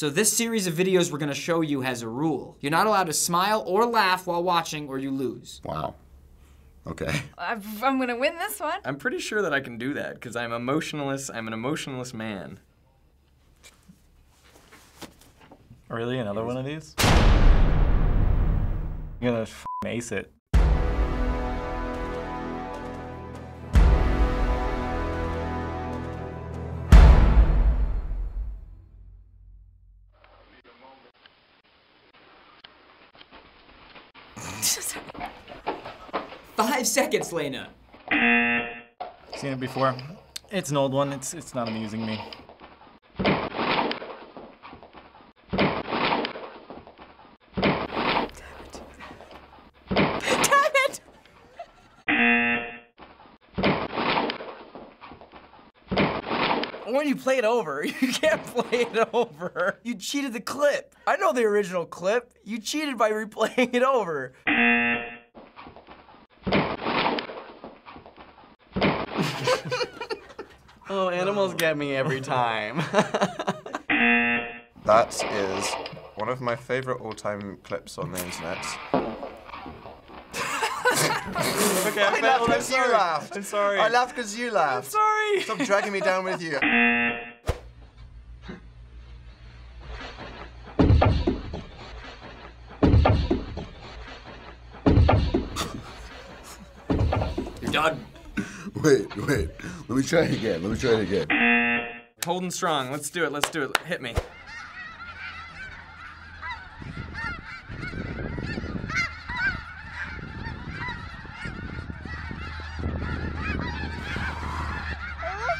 So this series of videos we're gonna show you has a rule. You're not allowed to smile or laugh while watching or you lose. Wow. Okay. I'm I'm gonna win this one. I'm pretty sure that I can do that because I'm emotionless. I'm an emotionless man. Really? Another one of these? You're gonna f ace it. Five seconds, Lena. Seen it before. It's an old one. It's it's not amusing me. Damn it! When you play it over, you can't play it over. You cheated the clip. I know the original clip. You cheated by replaying it over. Oh, animals get me every time. That is one of my favorite all-time clips on the internet. okay, I laughed because you laughed. I'm sorry. I laughed because you laughed. I'm sorry. Stop dragging me down with you. Wait, wait. Let me try it again. Let me try it again. Holding strong. Let's do it. Let's do it. Hit me. Look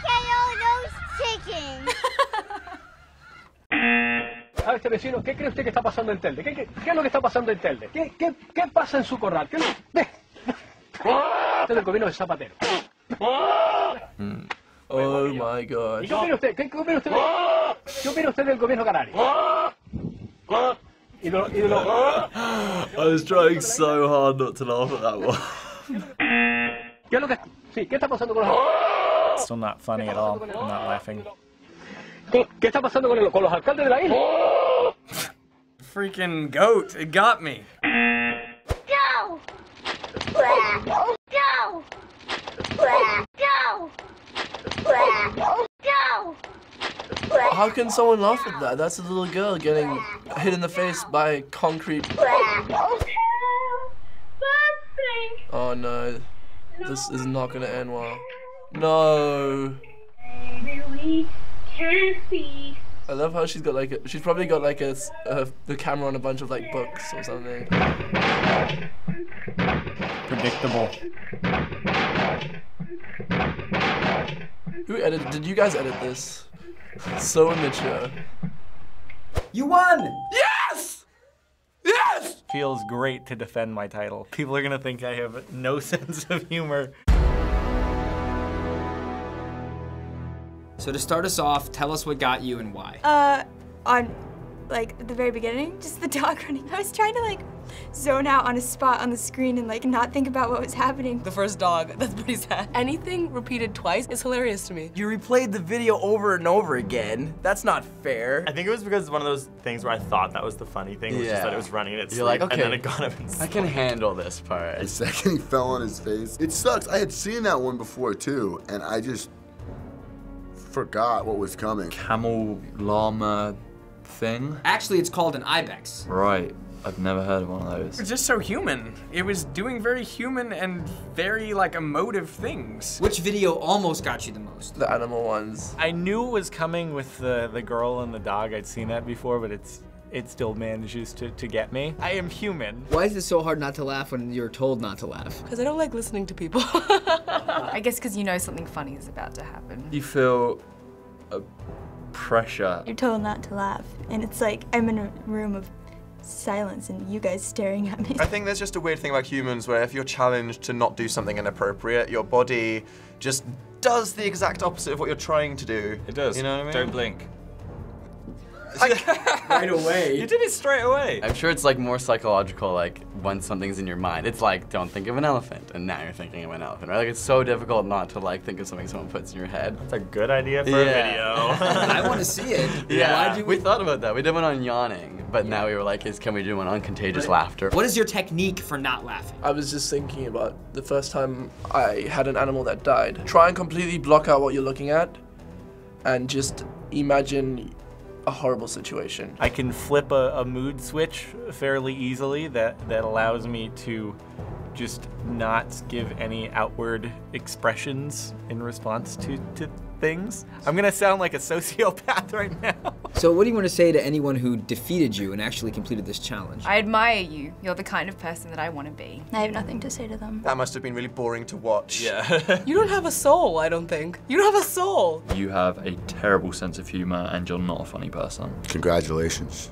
at all those chickens. A este vecino, ¿qué cree usted que está pasando en Telde? ¿Qué, qué, qué es lo que está pasando en Telde? ¿Qué, qué, qué pasa en su corral? ¿Qué, ve. Usted del gobierno de Zapatero. Oh my ¿Y qué opina usted? ¿Qué, qué opina usted? ¿Qué opina usted del gobierno canario? Y lo- y lo- I was trying so hard not to laugh at that one. ¿Qué es lo que sí, ¿qué está pasando con los Still not funny at all. I'm not laughing. ¿Qué, qué está pasando con, el- con los alcaldes de la isla? Freaking goat. It got me. Go. Go. Go. Go. Go. How can someone laugh at that? That's a little girl getting hit in the face by concrete. Oh no. This is not gonna end well. No. we can see. I love how she's got like a, she's probably got like a, uh, the camera on a bunch of like books or something. Predictable. Who edited? Did you guys edit this? So immature. You won! Yes! Yes! Feels great to defend my title. People are gonna think I have no sense of humor. So to start us off, tell us what got you and why. Uh, on, like, the very beginning, just the dog running. I was trying to, like, zone out on a spot on the screen and, like, not think about what was happening. The first dog, that's pretty sad. Anything repeated twice is hilarious to me. You replayed the video over and over again. That's not fair. I think it was because it's one of those things where I thought that was the funny thing, was just that it was running in its You're sleep, like, and then okay, it got up and I can handle this part. The second he fell on his face, it sucks. I had seen that one before too, and I just forgot what was coming. Camel llama thing. Actually, it's called an ibex. Right. I've never heard of one of those. It those. was just so human. It was doing very human and very like emotive things. Which video almost got you the most? The animal ones. I knew it was coming with the, the girl and the dog. I'd seen that before, but it's it still manages to, to get me. I am human. Why is it so hard not to laugh when you're told not to laugh? Because I don't like listening to people. I guess because you know something funny is about to happen. You feel a pressure. You're told not to laugh, and it's like I'm in a room of silence and you guys staring at me. I think there's just a weird thing about humans where if you're challenged to not do something inappropriate, your body just does the exact opposite of what you're trying to do. It does. You know what I mean? Don't blink. right away. You did it straight away. I'm sure it's like more psychological, like when something's in your mind. It's like, don't think of an elephant, and now you're thinking of an elephant, right? Like it's so difficult not to like think of something someone puts in your head. That's a good idea for a video. I want to see it. Yeah, Why'd you- we thought about that. We did one on yawning, but now we were like, is can we do one on contagious laughter? What is your technique for not laughing? I was just thinking about the first time I had an animal that died. Try and completely block out what you're looking at and just imagine a horrible situation. I can flip a, a mood switch fairly easily that, that allows me to just not give any outward expressions in response to, to things. I'm gonna sound like a sociopath right now. So what do you want to say to anyone who defeated you and actually completed this challenge? I admire you. You're the kind of person that I want to be. I have nothing to say to them. That must have been really boring to watch. Yeah. You don't have a soul, I don't think. You don't have a soul. You have a terrible sense of humor and you're not a funny person. Congratulations.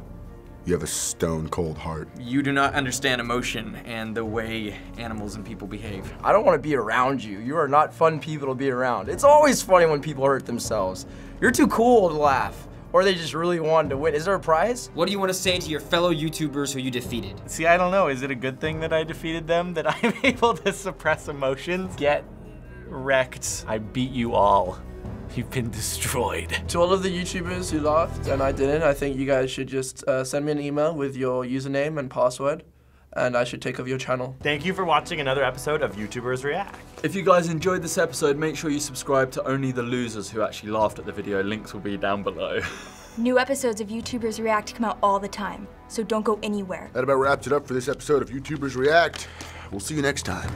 You have a stone cold heart. You do not understand emotion and the way animals and people behave. I don't want to be around you. You are not fun people to be around. It's always funny when people hurt themselves. You're too cool to laugh. Or they just really wanted to win. Is there a prize? What do you want to say to your fellow YouTubers who you defeated? See, I don't know. Is it a good thing that I defeated them? That I'm able to suppress emotions? Get wrecked. I beat you all. You've been destroyed. To all of the YouTubers who laughed and I didn't, I think you guys should just uh, send me an email with your username and password, and I should take over your channel. Thank you for watching another episode of YouTubers React. If you guys enjoyed this episode, make sure you subscribe to Only the Losers who actually laughed at the video. Links will be down below. New episodes of YouTubers React come out all the time, so don't go anywhere. That about wraps it up for this episode of YouTubers React. We'll see you next time.